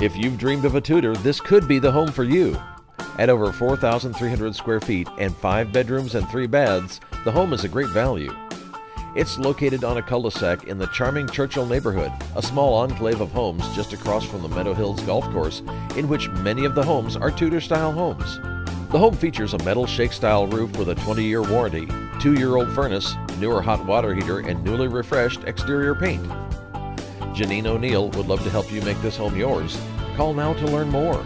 If you've dreamed of a Tudor, this could be the home for you. At over 4,300 square feet and five bedrooms and three baths, the home is a great value. It's located on a cul-de-sac in the charming Churchill neighborhood, a small enclave of homes just across from the Meadow Hills Golf Course, in which many of the homes are Tudor-style homes. The home features a metal shake-style roof with a 20-year warranty, two-year-old furnace, newer hot water heater, and newly refreshed exterior paint. Janine O'Neill would love to help you make this home yours. Call now to learn more.